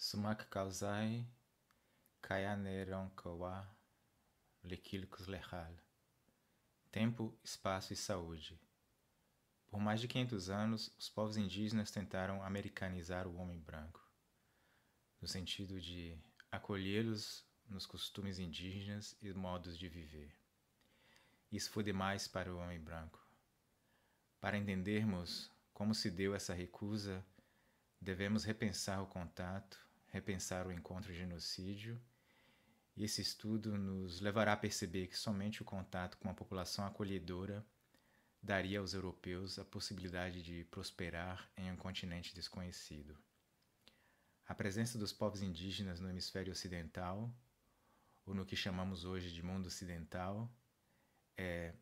Sumak causai Kayaneronkawa Lekilkus Lehal. Tempo, espaço e saúde. Por mais de 500 anos, os povos indígenas tentaram americanizar o homem branco, no sentido de acolhê-los nos costumes indígenas e modos de viver. Isso foi demais para o homem branco. Para entendermos como se deu essa recusa, devemos repensar o contato, repensar o encontro genocídio, e esse estudo nos levará a perceber que somente o contato com uma população acolhedora daria aos europeus a possibilidade de prosperar em um continente desconhecido. A presença dos povos indígenas no hemisfério ocidental, ou no que chamamos hoje de mundo ocidental, é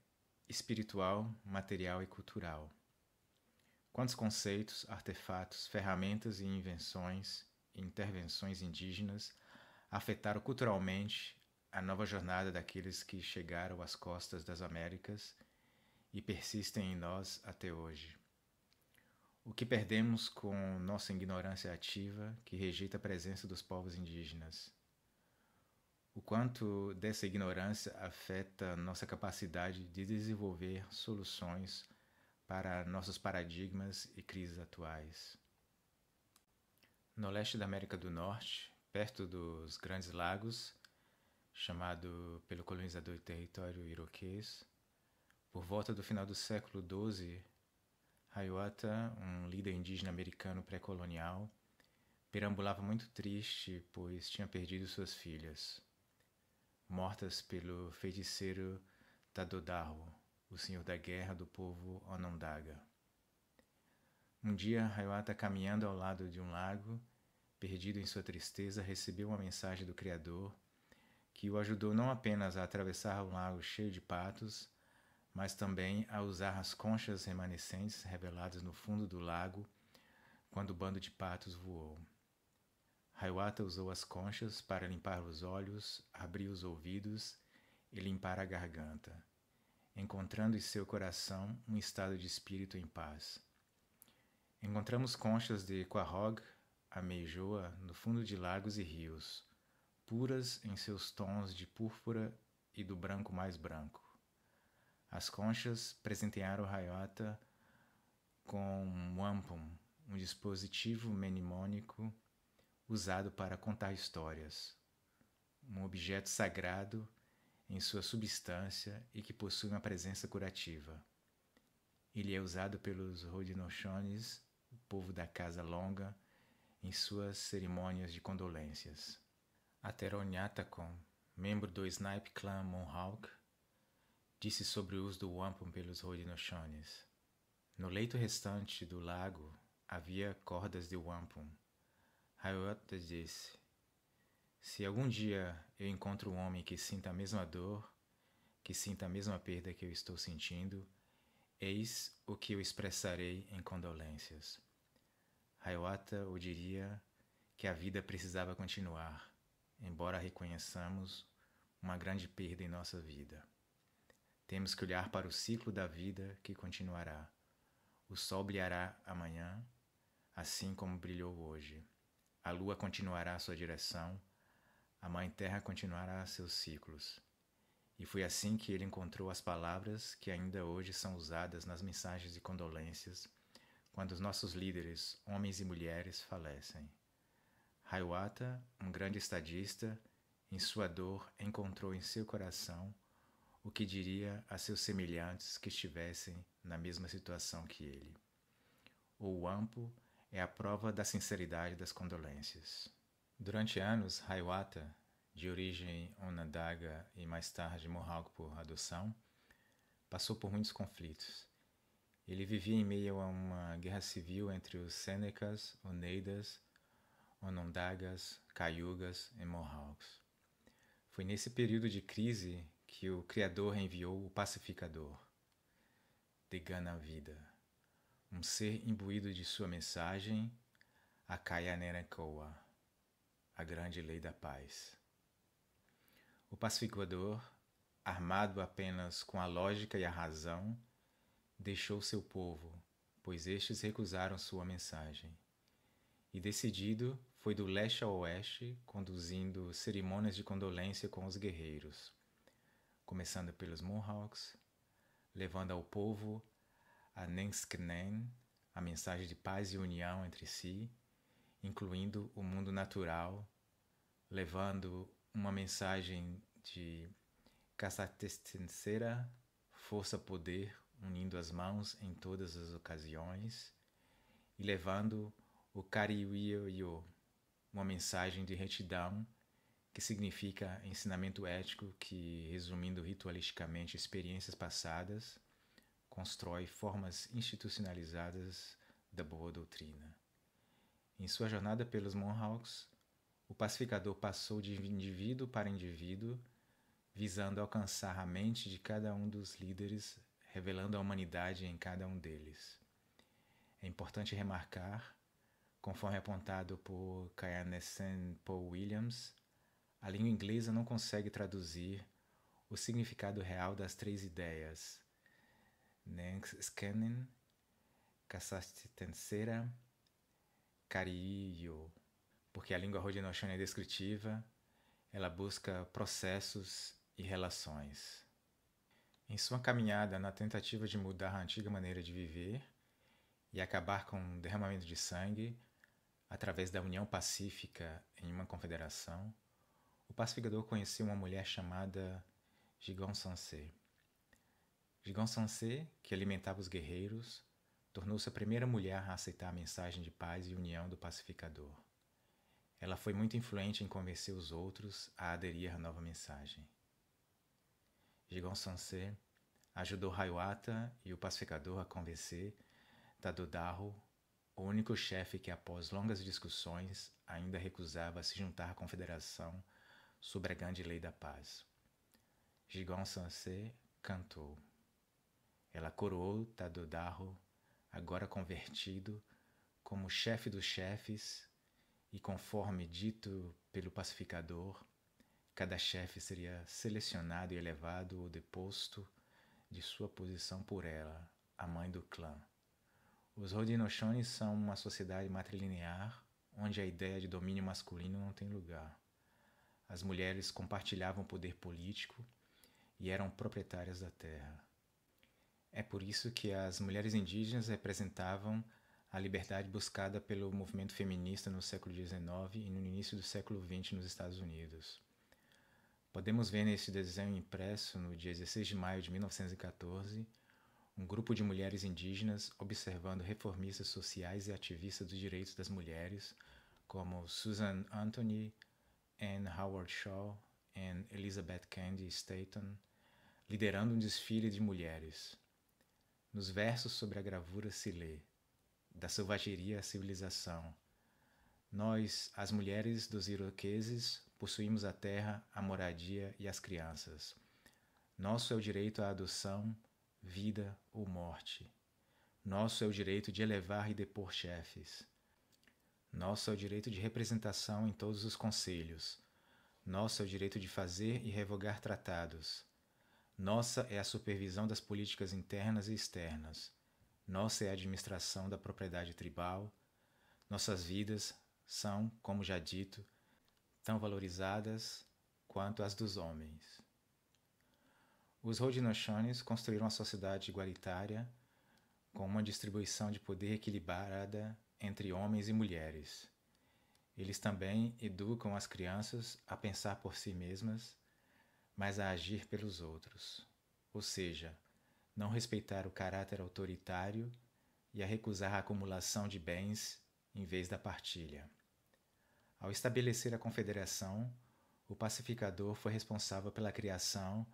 espiritual, material e cultural. Quantos conceitos, artefatos, ferramentas e invenções intervenções indígenas afetaram culturalmente a nova jornada daqueles que chegaram às costas das Américas e persistem em nós até hoje. O que perdemos com nossa ignorância ativa que rejeita a presença dos povos indígenas? O quanto dessa ignorância afeta nossa capacidade de desenvolver soluções para nossos paradigmas e crises atuais. No leste da América do Norte, perto dos Grandes Lagos, chamado pelo colonizador território iroquês, por volta do final do século XII, Hiawatha, um líder indígena americano pré-colonial, perambulava muito triste, pois tinha perdido suas filhas, mortas pelo feiticeiro Tadodarro, o senhor da guerra do povo Onondaga. Um dia, Hayata, caminhando ao lado de um lago, perdido em sua tristeza, recebeu uma mensagem do Criador que o ajudou não apenas a atravessar um lago cheio de patos, mas também a usar as conchas remanescentes reveladas no fundo do lago quando o bando de patos voou. Hayata usou as conchas para limpar os olhos, abrir os ouvidos e limpar a garganta encontrando em seu coração um estado de espírito em paz. Encontramos conchas de Quahog, ameijoa, no fundo de lagos e rios, puras em seus tons de púrpura e do branco mais branco. As conchas presentearam Hayata com um wampum, um dispositivo mnemônico usado para contar histórias, um objeto sagrado em sua substância e que possui uma presença curativa. Ele é usado pelos Rodinochones, povo da Casa Longa, em suas cerimônias de condolências. Ateronyatacon, membro do Snipe Clan Mohawk, disse sobre o uso do wampum pelos Rodinochones. No leito restante do lago havia cordas de wampum. Hayota disse: se algum dia eu encontro um homem que sinta a mesma dor, que sinta a mesma perda que eu estou sentindo, eis o que eu expressarei em condolências. Hayawata o diria que a vida precisava continuar, embora reconheçamos uma grande perda em nossa vida. Temos que olhar para o ciclo da vida que continuará. O sol brilhará amanhã, assim como brilhou hoje. A lua continuará sua direção a Mãe Terra continuará seus ciclos. E foi assim que ele encontrou as palavras que ainda hoje são usadas nas mensagens de condolências quando os nossos líderes, homens e mulheres, falecem. Hayawata, um grande estadista, em sua dor encontrou em seu coração o que diria a seus semelhantes que estivessem na mesma situação que ele. O Wampo é a prova da sinceridade das condolências. Durante anos, Hiawatha, de origem Onondaga e mais tarde Mohawk por adoção, passou por muitos conflitos. Ele vivia em meio a uma guerra civil entre os Senecas, Oneidas, Onondagas, Cayugas e Mohawks. Foi nesse período de crise que o Criador enviou o Pacificador, de Gana Vida, um ser imbuído de sua mensagem, a Kayanerankoa a grande lei da paz. O pacificador, armado apenas com a lógica e a razão, deixou seu povo, pois estes recusaram sua mensagem. E decidido, foi do leste a oeste, conduzindo cerimônias de condolência com os guerreiros, começando pelos Mohawks, levando ao povo a Nensknen, a mensagem de paz e união entre si, incluindo o mundo natural, levando uma mensagem de Kasatestensera, força-poder, unindo as mãos em todas as ocasiões, e levando o Kariuyo, uma mensagem de retidão que significa ensinamento ético que, resumindo ritualisticamente experiências passadas, constrói formas institucionalizadas da boa doutrina. Em sua jornada pelos Mohawks, o pacificador passou de indivíduo para indivíduo, visando alcançar a mente de cada um dos líderes, revelando a humanidade em cada um deles. É importante remarcar, conforme apontado por Kyanesen Paul Williams, a língua inglesa não consegue traduzir o significado real das três ideias Scannen, Kasastensera, Kariyo, porque a língua Haudenosaunee é descritiva, ela busca processos e relações. Em sua caminhada na tentativa de mudar a antiga maneira de viver e acabar com o derramamento de sangue através da união pacífica em uma confederação, o pacificador conheceu uma mulher chamada Gigon Sansei. Gigon Sansei, que alimentava os guerreiros, tornou-se a primeira mulher a aceitar a mensagem de paz e união do pacificador. Ela foi muito influente em convencer os outros a aderir à nova mensagem. Gigon Sansei ajudou Hayuata e o pacificador a convencer Tadodaho, o único chefe que, após longas discussões, ainda recusava se juntar à confederação sobre a grande lei da paz. Gigon Sansei cantou. Ela coroou Tadodaho, agora convertido, como chefe dos chefes, e conforme dito pelo pacificador, cada chefe seria selecionado e elevado ou deposto de sua posição por ela, a mãe do clã. Os Haudenosaunee são uma sociedade matrilinear onde a ideia de domínio masculino não tem lugar. As mulheres compartilhavam poder político e eram proprietárias da terra. É por isso que as mulheres indígenas representavam a liberdade buscada pelo movimento feminista no século XIX e no início do século XX nos Estados Unidos. Podemos ver nesse desenho impresso no dia 16 de maio de 1914 um grupo de mulheres indígenas observando reformistas sociais e ativistas dos direitos das mulheres, como Susan Anthony, Anne Howard Shaw e Elizabeth Cady Stanton, liderando um desfile de mulheres. Nos versos sobre a gravura se lê: Da selvageria à civilização. Nós, as mulheres dos iroqueses, possuímos a terra, a moradia e as crianças. Nosso é o direito à adoção, vida ou morte. Nosso é o direito de elevar e depor chefes. Nosso é o direito de representação em todos os conselhos. Nosso é o direito de fazer e revogar tratados. Nossa é a supervisão das políticas internas e externas. Nossa é a administração da propriedade tribal. Nossas vidas são, como já dito, tão valorizadas quanto as dos homens. Os Haudenosaunee construíram uma sociedade igualitária com uma distribuição de poder equilibrada entre homens e mulheres. Eles também educam as crianças a pensar por si mesmas, mas a agir pelos outros, ou seja, não respeitar o caráter autoritário e a recusar a acumulação de bens em vez da partilha. Ao estabelecer a confederação, o pacificador foi responsável pela criação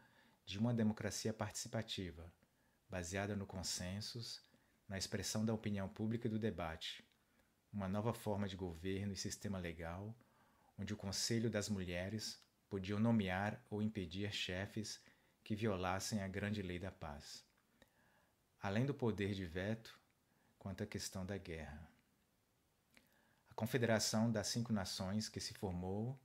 de uma democracia participativa, baseada no consensus, na expressão da opinião pública e do debate, uma nova forma de governo e sistema legal, onde o Conselho das Mulheres podia nomear ou impedir chefes que violassem a grande lei da paz. Além do poder de veto quanto à questão da guerra. A Confederação das Cinco Nações, que se formou,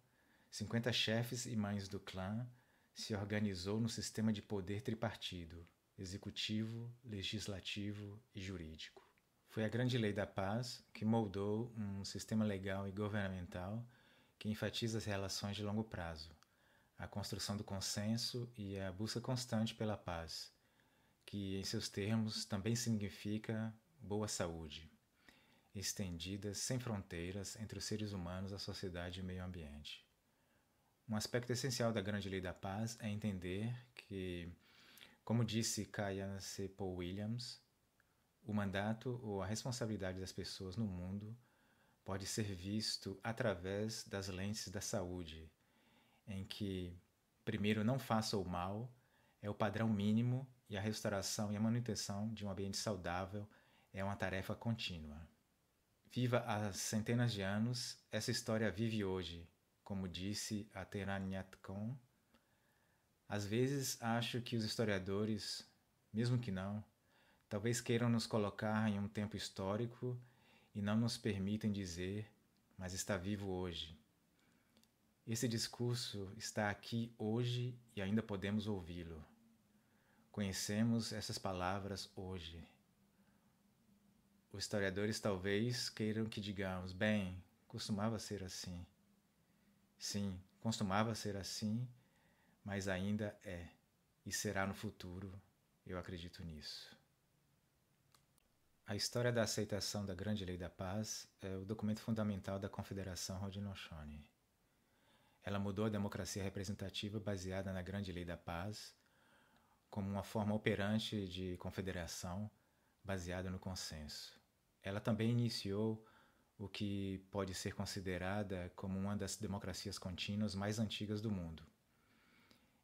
50 chefes e mães do clã, se organizou no sistema de poder tripartido, executivo, legislativo e jurídico. Foi a Grande Lei da Paz que moldou um sistema legal e governamental que enfatiza as relações de longo prazo, a construção do consenso e a busca constante pela paz, que, em seus termos, também significa boa saúde, estendida sem fronteiras entre os seres humanos, a sociedade e o meio ambiente. Um aspecto essencial da Grande Lei da Paz é entender que, como disse Kaya C. Paul Williams, o mandato ou a responsabilidade das pessoas no mundo pode ser visto através das lentes da saúde, em que, primeiro, não faça o mal é o padrão mínimo e a restauração e a manutenção de um ambiente saudável é uma tarefa contínua. Viva há centenas de anos, essa história vive hoje, como disse a Teranyatkom. Às vezes acho que os historiadores, mesmo que não, Talvez queiram nos colocar em um tempo histórico e não nos permitem dizer, mas está vivo hoje. Esse discurso está aqui hoje e ainda podemos ouvi-lo. Conhecemos essas palavras hoje. Os historiadores talvez queiram que digamos, bem, costumava ser assim. Sim, costumava ser assim, mas ainda é e será no futuro. Eu acredito nisso. A história da aceitação da Grande Lei da Paz é o documento fundamental da Confederação Haudenosaunee. Ela mudou a democracia representativa baseada na Grande Lei da Paz como uma forma operante de confederação baseada no consenso. Ela também iniciou o que pode ser considerada como uma das democracias contínuas mais antigas do mundo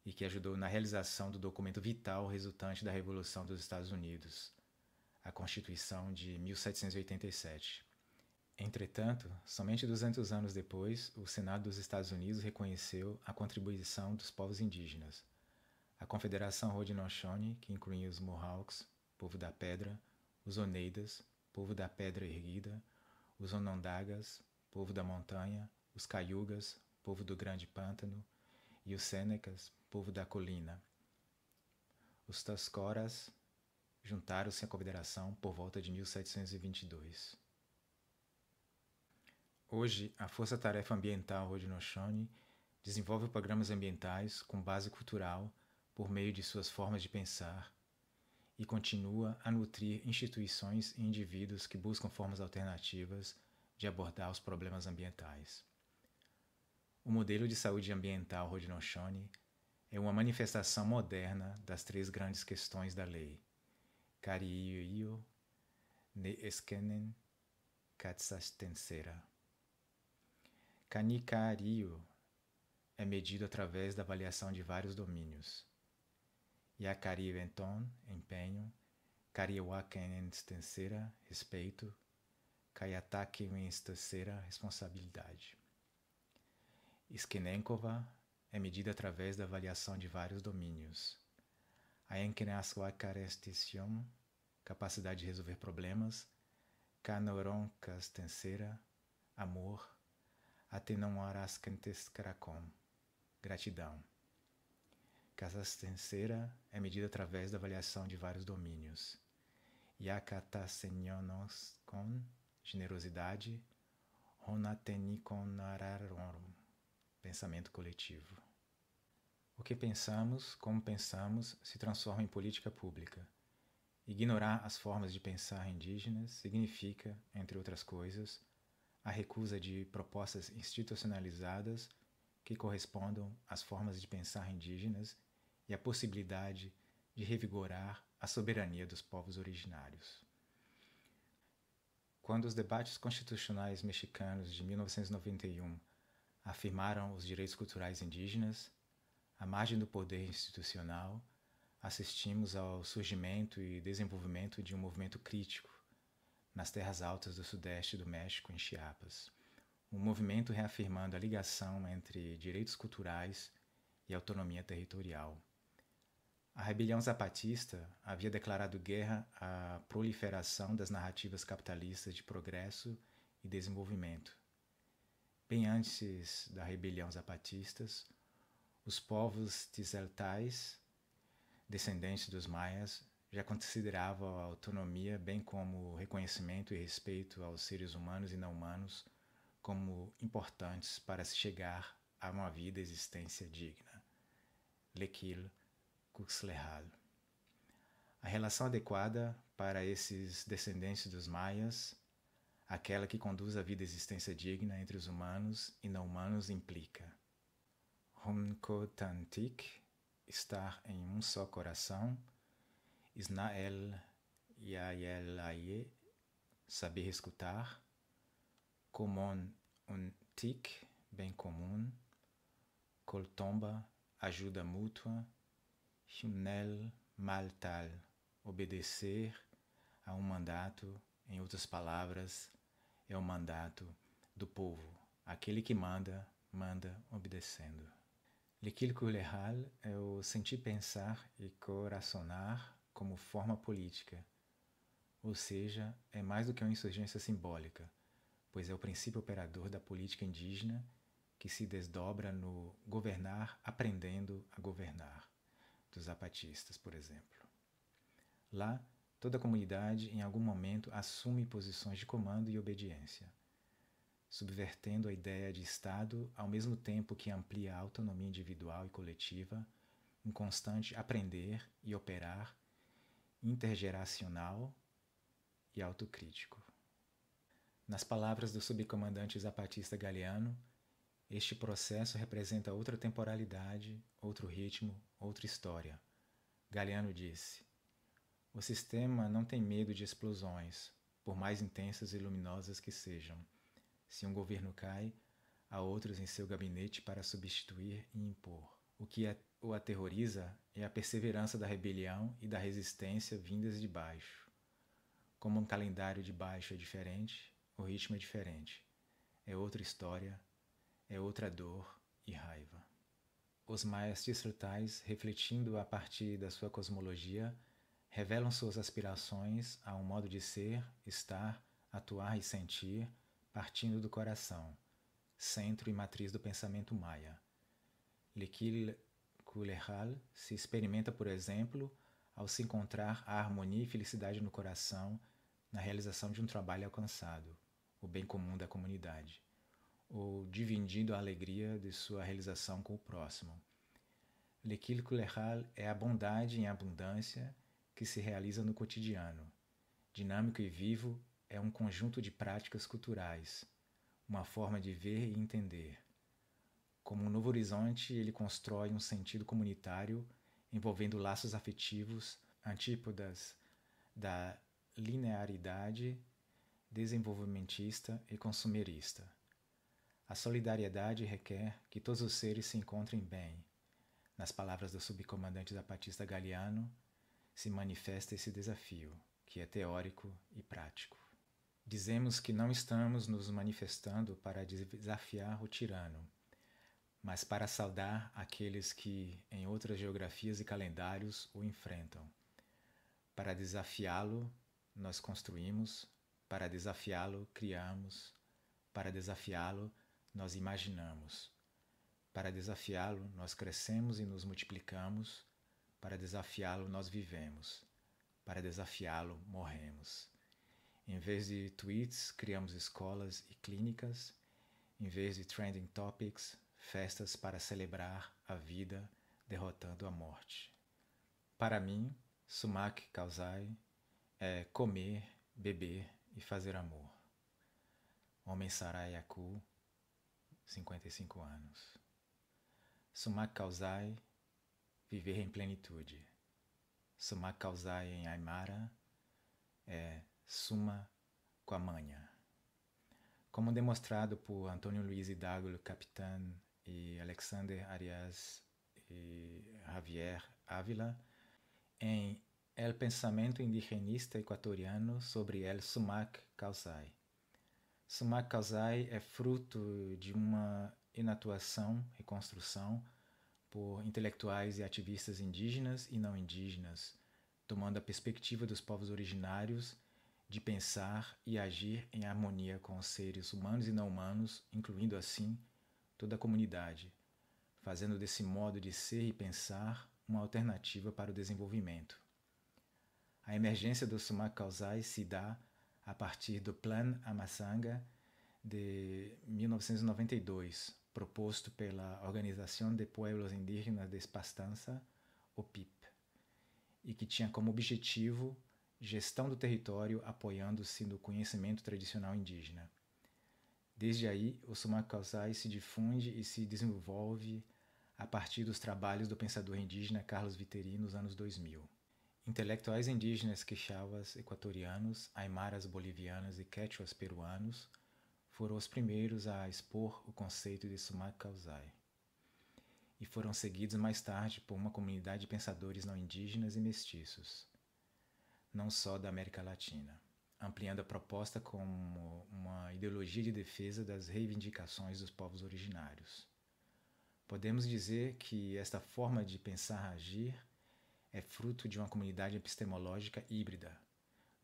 e que ajudou na realização do documento vital resultante da Revolução dos Estados Unidos, a Constituição de 1787. Entretanto, somente 200 anos depois, o Senado dos Estados Unidos reconheceu a contribuição dos povos indígenas. A Confederação Haudenosaunee, que incluía os Mohawks, povo da pedra, os Oneidas, povo da pedra erguida, os Onondagas, povo da montanha, os Cayugas, povo do grande pântano, e os Senecas, povo da colina. Os Tascoras, juntaram-se à Confederação por volta de 1722. Hoje, a Força Tarefa Ambiental Haudenosaunee desenvolve programas ambientais com base cultural por meio de suas formas de pensar e continua a nutrir instituições e indivíduos que buscam formas alternativas de abordar os problemas ambientais. O modelo de saúde ambiental Haudenosaunee é uma manifestação moderna das três grandes questões da lei – Kariyo ne eskenen katsastensera. Kanikariyo é medido através da avaliação de vários domínios. Yakariyo enton, empenho, Kariwaken estensera, respeito, Kayatake estensera, responsabilidade. Skenenkova é medida através da avaliação de vários domínios. A enkenaswakaresticion, capacidade de resolver problemas, canoroncas tensera, amor, atenão arascantescaracom, Casas tensera é medida através da avaliação de vários domínios. Yakatasenyonos com generosidade, Ronatenikon pensamento coletivo. O que pensamos, como pensamos, se transforma em política pública. Ignorar as formas de pensar indígenas significa, entre outras coisas, a recusa de propostas institucionalizadas que correspondam às formas de pensar indígenas e a possibilidade de revigorar a soberania dos povos originários. Quando os debates constitucionais mexicanos de 1991 afirmaram os direitos culturais indígenas, à margem do poder institucional, assistimos ao surgimento e desenvolvimento de um movimento crítico nas terras altas do sudeste do México, em Chiapas. Um movimento reafirmando a ligação entre direitos culturais e autonomia territorial. A rebelião zapatista havia declarado guerra à proliferação das narrativas capitalistas de progresso e desenvolvimento. Bem antes da rebelião zapatistas, os povos tizeltais, descendentes dos maias, já considerava a autonomia, bem como o reconhecimento e respeito aos seres humanos e não humanos, como importantes para se chegar a uma vida e existência digna. Lekil Kuxlehal. A relação adequada para esses descendentes dos maias, aquela que conduz a vida e existência digna entre os humanos e não humanos, implica. Humkotantik, estar em um só coração, Isnael Yayelaye, saber escutar, Komon un tik, bem comum, Koltomba, ajuda mútua, Humnel Maltal, obedecer a um mandato, em outras palavras, é o mandato do povo. Aquele que manda, manda obedecendo. Liquil Kulehal é o sentir pensar e coraçonar como forma política, ou seja, é mais do que uma insurgência simbólica, pois é o princípio operador da política indígena que se desdobra no governar aprendendo a governar, dos zapatistas, por exemplo. Lá, toda a comunidade em algum momento assume posições de comando e obediência, subvertendo a ideia de Estado ao mesmo tempo que amplia a autonomia individual e coletiva, em constante aprender e operar intergeracional e autocrítico. Nas palavras do subcomandante zapatista Galeano, este processo representa outra temporalidade, outro ritmo, outra história. Galeano disse: O sistema não tem medo de explosões, por mais intensas e luminosas que sejam. Se um governo cai, há outros em seu gabinete para substituir e impor. O que o aterroriza é a perseverança da rebelião e da resistência vindas de baixo. Como um calendário de baixo é diferente, o ritmo é diferente. É outra história, é outra dor e raiva. Os maias distritais, refletindo a partir da sua cosmologia, revelam suas aspirações a um modo de ser, estar, atuar e sentir, partindo do coração, centro e matriz do pensamento maia. Liquil Kulehal se experimenta, por exemplo, ao se encontrar a harmonia e felicidade no coração na realização de um trabalho alcançado, o bem comum da comunidade, ou dividindo a alegria de sua realização com o próximo. Kulehal é a bondade em abundância que se realiza no cotidiano. Dinâmico e vivo é um conjunto de práticas culturais, uma forma de ver e entender. Como um novo horizonte, ele constrói um sentido comunitário envolvendo laços afetivos, antípodas da linearidade desenvolvimentista e consumerista. A solidariedade requer que todos os seres se encontrem bem. Nas palavras do subcomandante zapatista Galeano, se manifesta esse desafio, que é teórico e prático. Dizemos que não estamos nos manifestando para desafiar o tirano, mas para saudar aqueles que, em outras geografias e calendários, o enfrentam. Para desafiá-lo, nós construímos, para desafiá-lo, criamos, para desafiá-lo, nós imaginamos. Para desafiá-lo, nós crescemos e nos multiplicamos, para desafiá-lo, nós vivemos, para desafiá-lo, morremos. Em vez de tweets, criamos escolas e clínicas, em vez de trending topics, festas para celebrar a vida derrotando a morte. Para mim, sumak kausai é comer, beber e fazer amor. Homem Sarayaku, 55 anos. Sumak kausai, viver em plenitude. Sumak kausai em Aymara é suma com a manha. Como demonstrado por Antônio Luiz Hidalgo, capitão e Alexander Arias e Javier Ávila em El Pensamento Indigenista Equatoriano sobre El Sumac Causai. Sumac Causai é fruto de uma inatuação e construção por intelectuais e ativistas indígenas e não indígenas, tomando a perspectiva dos povos originários de pensar e agir em harmonia com os seres humanos e não humanos, incluindo assim toda a comunidade, fazendo desse modo de ser e pensar uma alternativa para o desenvolvimento. A emergência do Sumac Causai se dá a partir do Plan Amassanga de 1992, proposto pela Organização de Pueblos Indígenas de Espastança, OPIP, e que tinha como objetivo gestão do território apoiando-se no conhecimento tradicional indígena. Desde aí, o Sumac se difunde e se desenvolve a partir dos trabalhos do pensador indígena Carlos Viteri nos anos 2000. Intelectuais indígenas quixawas equatorianos, aimaras bolivianas e quechuas peruanos foram os primeiros a expor o conceito de sumac causai. E foram seguidos mais tarde por uma comunidade de pensadores não indígenas e mestiços, não só da América Latina, ampliando a proposta como uma ideologia de defesa das reivindicações dos povos originários. Podemos dizer que esta forma de pensar agir é fruto de uma comunidade epistemológica híbrida,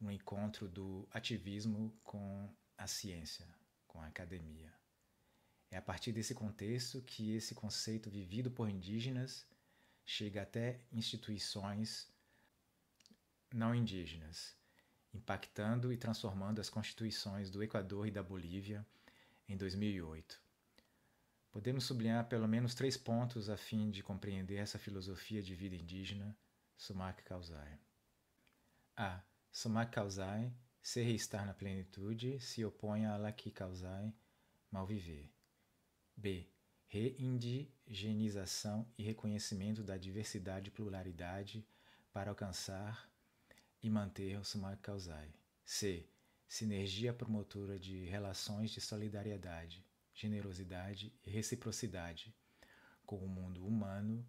um encontro do ativismo com a ciência, com a academia. É a partir desse contexto que esse conceito vivido por indígenas chega até instituições não indígenas, impactando e transformando as constituições do Equador e da Bolívia em 2008. Podemos sublinhar pelo menos três pontos a fim de compreender essa filosofia de vida indígena, Sumac Causai. A. Sumac Causai, ser e estar na plenitude, se opõe a Laki Causai, mal viver. B. Reindigenização e reconhecimento da diversidade e pluralidade para alcançar e manter o Sumac Causai. C. Sinergia promotora de relações de solidariedade generosidade e reciprocidade com o mundo humano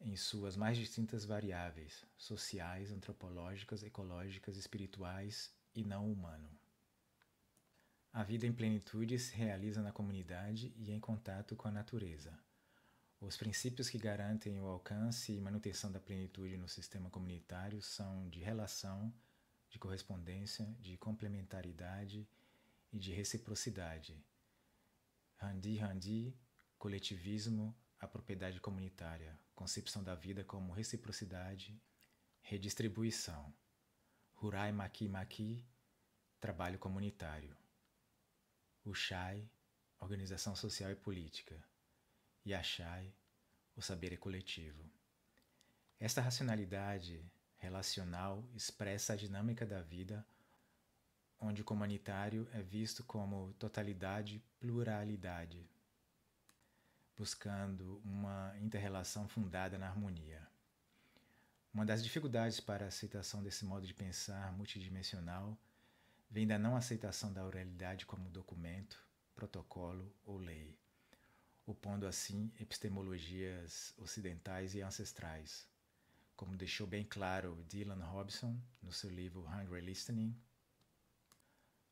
em suas mais distintas variáveis, sociais, antropológicas, ecológicas, espirituais e não humano. A vida em plenitude se realiza na comunidade e em contato com a natureza. Os princípios que garantem o alcance e manutenção da plenitude no sistema comunitário são de relação, de correspondência, de complementaridade e de reciprocidade, Handi Handi, coletivismo, a propriedade comunitária, concepção da vida como reciprocidade, redistribuição. Hurai Maki Maki, trabalho comunitário. Ushai, organização social e política. Yashai, o saber é coletivo. Esta racionalidade relacional expressa a dinâmica da vida onde o comunitário é visto como totalidade pluralidade, buscando uma interrelação fundada na harmonia. Uma das dificuldades para a aceitação desse modo de pensar multidimensional vem da não aceitação da oralidade como documento, protocolo ou lei, opondo assim epistemologias ocidentais e ancestrais, como deixou bem claro Dylan Robson no seu livro Hungry Listening,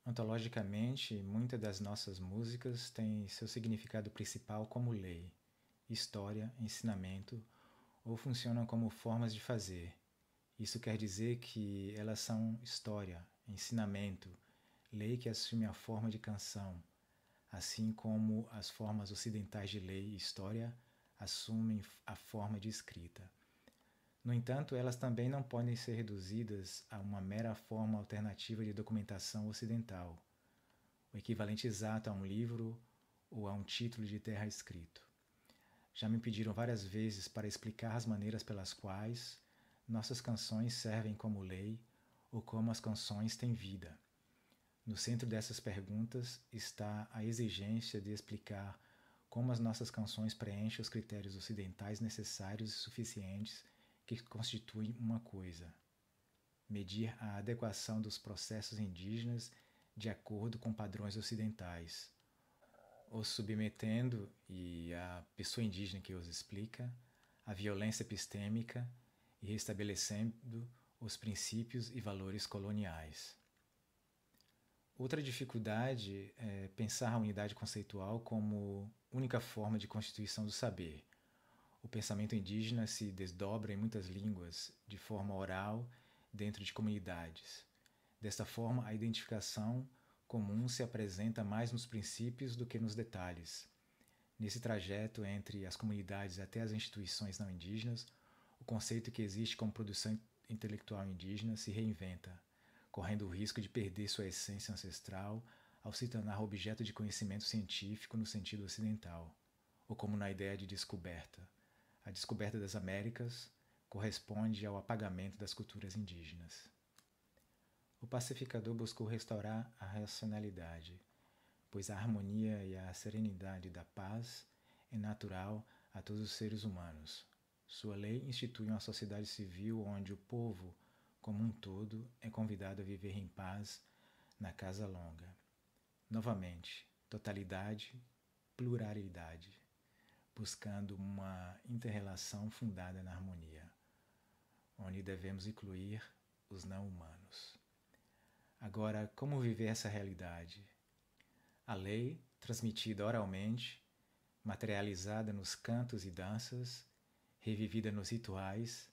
Ontologicamente, muitas das nossas músicas têm seu significado principal como lei, história, ensinamento ou funcionam como formas de fazer. Isso quer dizer que elas são história, ensinamento, lei que assume a forma de canção, assim como as formas ocidentais de lei e história assumem a forma de escrita. No entanto, elas também não podem ser reduzidas a uma mera forma alternativa de documentação ocidental, o equivalente exato a um livro ou a um título de terra escrito. Já me pediram várias vezes para explicar as maneiras pelas quais nossas canções servem como lei ou como as canções têm vida. No centro dessas perguntas está a exigência de explicar como as nossas canções preenchem os critérios ocidentais necessários e suficientes que constituem uma coisa. Medir a adequação dos processos indígenas de acordo com padrões ocidentais, os submetendo, e a pessoa indígena que os explica, a violência epistêmica e restabelecendo os princípios e valores coloniais. Outra dificuldade é pensar a unidade conceitual como única forma de constituição do saber, o pensamento indígena se desdobra em muitas línguas, de forma oral, dentro de comunidades. Desta forma, a identificação comum se apresenta mais nos princípios do que nos detalhes. Nesse trajeto entre as comunidades até as instituições não indígenas, o conceito que existe como produção intelectual indígena se reinventa, correndo o risco de perder sua essência ancestral ao se tornar objeto de conhecimento científico no sentido ocidental, ou como na ideia de descoberta. A descoberta das Américas corresponde ao apagamento das culturas indígenas. O pacificador buscou restaurar a racionalidade, pois a harmonia e a serenidade da paz é natural a todos os seres humanos. Sua lei institui uma sociedade civil onde o povo, como um todo, é convidado a viver em paz na casa longa. Novamente, totalidade, pluralidade, buscando uma interrelação fundada na harmonia, onde devemos incluir os não humanos. Agora, como viver essa realidade? A lei, transmitida oralmente, materializada nos cantos e danças, revivida nos rituais,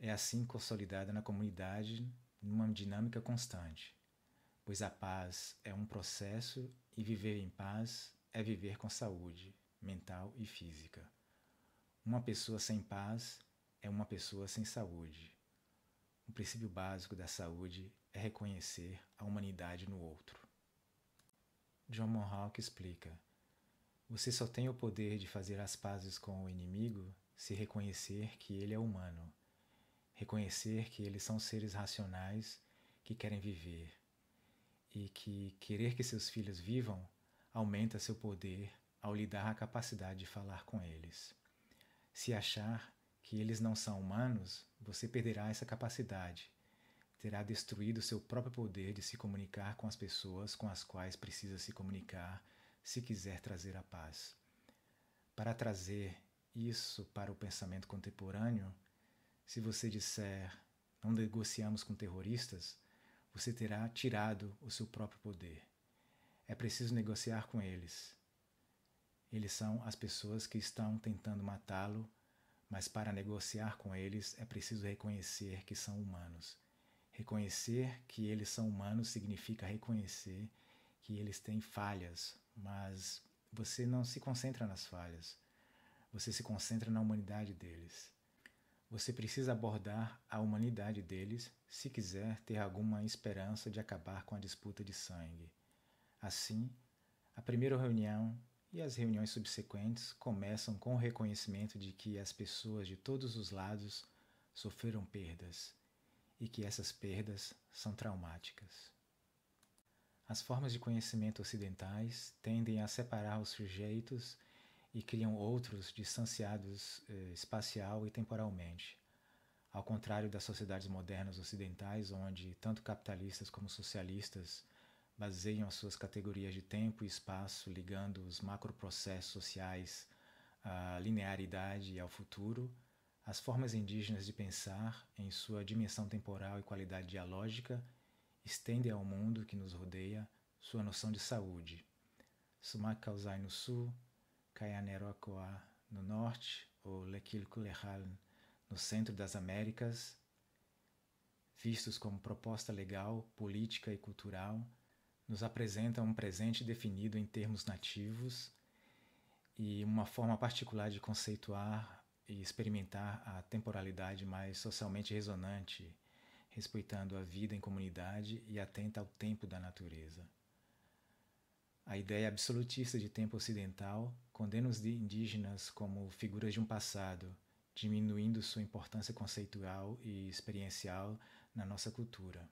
é assim consolidada na comunidade numa dinâmica constante pois a paz é um processo e viver em paz é viver com saúde mental e física. Uma pessoa sem paz é uma pessoa sem saúde. O princípio básico da saúde é reconhecer a humanidade no outro. John Monhawk explica: Você só tem o poder de fazer as pazes com o inimigo se reconhecer que ele é humano, reconhecer que eles são seres racionais que querem viver e que querer que seus filhos vivam aumenta seu poder ao lhe dar a capacidade de falar com eles. Se achar que eles não são humanos, você perderá essa capacidade. Terá destruído seu próprio poder de se comunicar com as pessoas com as quais precisa se comunicar se quiser trazer a paz. Para trazer isso para o pensamento contemporâneo, se você disser não negociamos com terroristas, você terá tirado o seu próprio poder. É preciso negociar com eles. Eles são as pessoas que estão tentando matá-lo, mas para negociar com eles é preciso reconhecer que são humanos. Reconhecer que eles são humanos significa reconhecer que eles têm falhas, mas você não se concentra nas falhas. Você se concentra na humanidade deles. Você precisa abordar a humanidade deles se quiser ter alguma esperança de acabar com a disputa de sangue. Assim, a primeira reunião e as reuniões subsequentes começam com o reconhecimento de que as pessoas de todos os lados sofreram perdas e que essas perdas são traumáticas. As formas de conhecimento ocidentais tendem a separar os sujeitos e criam outros distanciados eh, espacial e temporalmente. Ao contrário das sociedades modernas ocidentais, onde tanto capitalistas como socialistas baseiam as suas categorias de tempo e espaço ligando os macroprocessos sociais à linearidade e ao futuro, as formas indígenas de pensar, em sua dimensão temporal e qualidade dialógica, estendem ao mundo que nos rodeia sua noção de saúde. Sumak Kausai no sul, Kayanerocoa no norte, ou Lequilculehal no centro das Américas, vistos como proposta legal, política e cultural, nos apresentam um presente definido em termos nativos e uma forma particular de conceituar e experimentar a temporalidade mais socialmente resonante, respeitando a vida em comunidade e atenta ao tempo da natureza. A ideia absolutista de tempo ocidental condena os indígenas como figuras de um passado, diminuindo sua importância conceitual e experiencial na nossa cultura.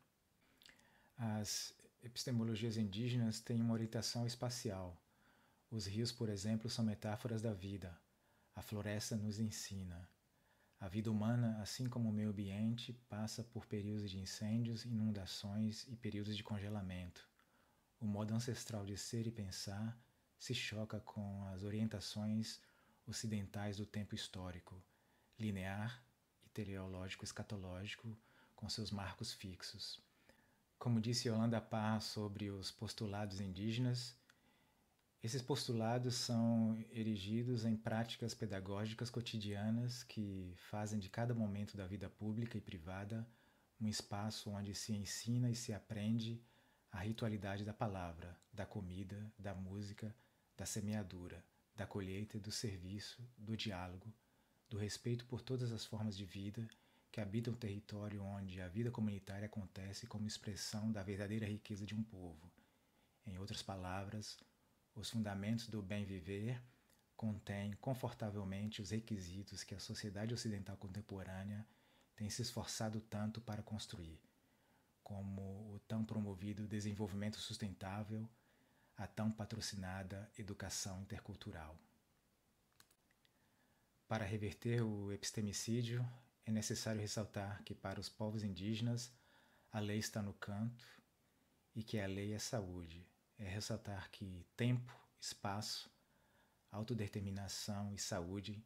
As epistemologias indígenas têm uma orientação espacial. Os rios, por exemplo, são metáforas da vida. A floresta nos ensina. A vida humana, assim como o meio ambiente, passa por períodos de incêndios, inundações e períodos de congelamento o modo ancestral de ser e pensar se choca com as orientações ocidentais do tempo histórico, linear e teleológico escatológico, com seus marcos fixos. Como disse Yolanda Parra sobre os postulados indígenas, esses postulados são erigidos em práticas pedagógicas cotidianas que fazem de cada momento da vida pública e privada um espaço onde se ensina e se aprende a ritualidade da palavra, da comida, da música, da semeadura, da colheita do serviço, do diálogo, do respeito por todas as formas de vida que habitam um território onde a vida comunitária acontece como expressão da verdadeira riqueza de um povo. Em outras palavras, os fundamentos do bem viver contêm confortavelmente os requisitos que a sociedade ocidental contemporânea tem se esforçado tanto para construir, como o tão promovido desenvolvimento sustentável, a tão patrocinada educação intercultural. Para reverter o epistemicídio, é necessário ressaltar que para os povos indígenas a lei está no canto e que a lei é saúde. É ressaltar que tempo, espaço, autodeterminação e saúde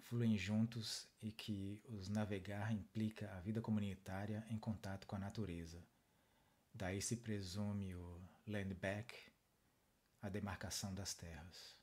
fluem juntos e que os navegar implica a vida comunitária em contato com a natureza. Daí se presume o land back, a demarcação das terras.